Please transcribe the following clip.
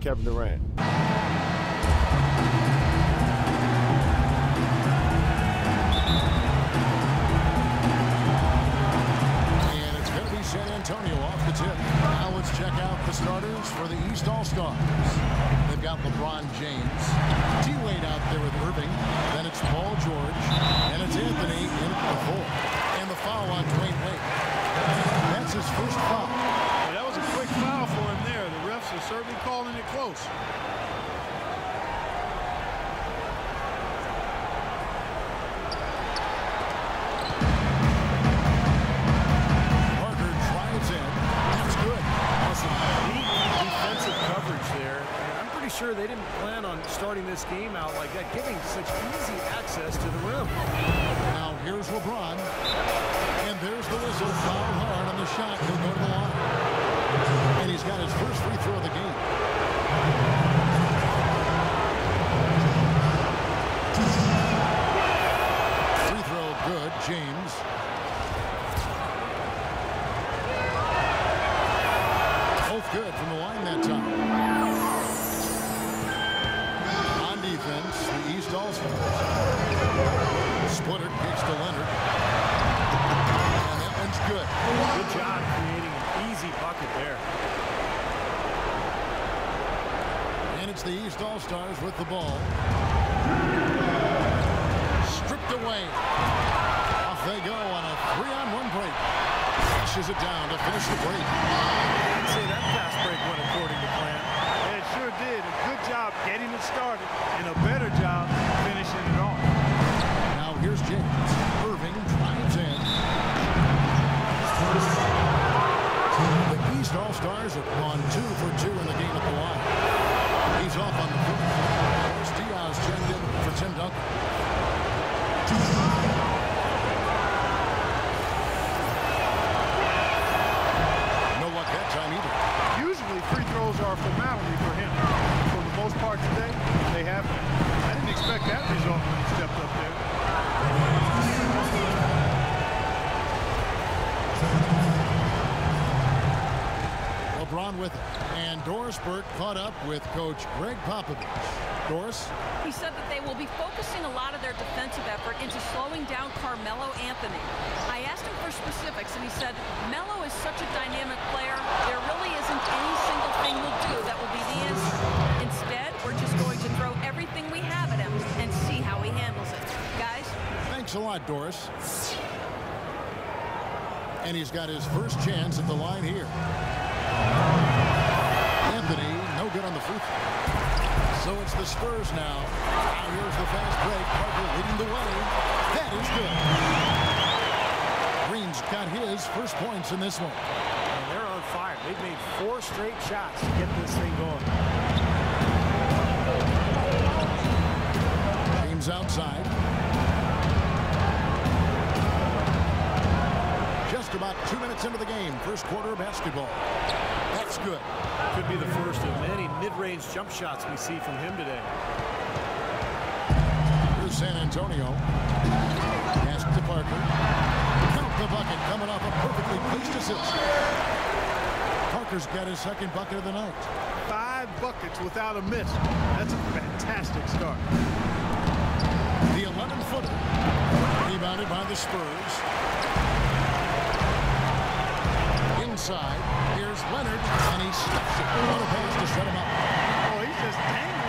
Kevin Durant. And it's going to be San Antonio off the tip. Now let's check out the starters for the East All-Stars. They've got LeBron James. D-Wade out there with Irving. Then it's Paul George. And it's Anthony in at the four. And the foul on Dwyane Wade. That's his first foul. Well, that was a quick foul for him there. The refs are certainly calling it close. Parker drives in. That's good. Listen, deep defensive coverage there. And I'm pretty sure they didn't plan on starting this game out like that, giving such easy access to the rim. Now here's LeBron. And there's the whistle. Foul hard on the shot. He'll go to the line. And it's the East All-Stars with the ball. Stripped away. Off they go on a three-on-one break. Flushes it down to finish the break. I'd say that fast break went according to plan. It sure did. A good job getting it started and a better job finishing it off. Now here's James. LeBron with it. And Doris Burke caught up with Coach Gregg Popovich. Doris? He said that they will be focusing a lot of their defensive effort into slowing down Carmelo Anthony. I asked him for specifics, and he said, Melo is such a dynamic player, there really isn't any single thing we'll do that will be the answer. Instead, we're just going to throw everything we have at him and see how he handles it. Guys, Thanks a lot, Doris. And he's got his first chance at the line here. Anthony, no good on the free throw. So it's the Spurs now. Now here's the fast break. Parker leading the way. That is good. Green's got his first points in this one. And they're on fire. They've made four straight shots to get this thing going. James outside. Just about two minutes into the game. First quarter of basketball. That's good. Could be the first of many mid-range jump shots we see from him today. Here's San Antonio. Pass to Parker. Count the bucket coming off a perfectly Parker's got his second bucket of the night. Five buckets without a miss. That's a fantastic start. The 11-footer. Rebounded by the Spurs. Inside. Here's Leonard, and he stuffs it. What a pass to shut him up. Oh, he's just dangling